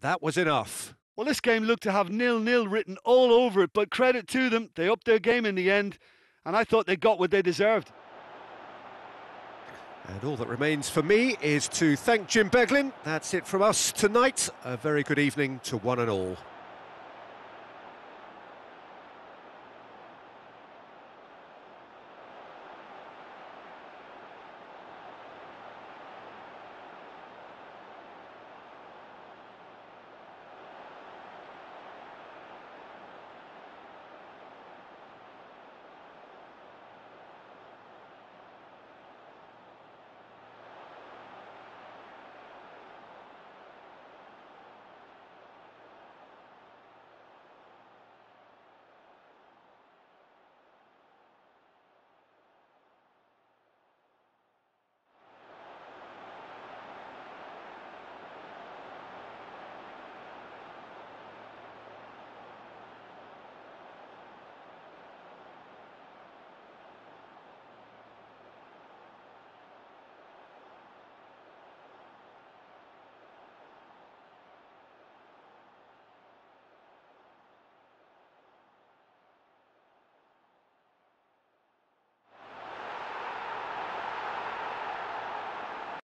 that was enough. Well, this game looked to have nil-nil written all over it, but credit to them, they upped their game in the end, and I thought they got what they deserved. And all that remains for me is to thank Jim Beglin. That's it from us tonight. A very good evening to one and all.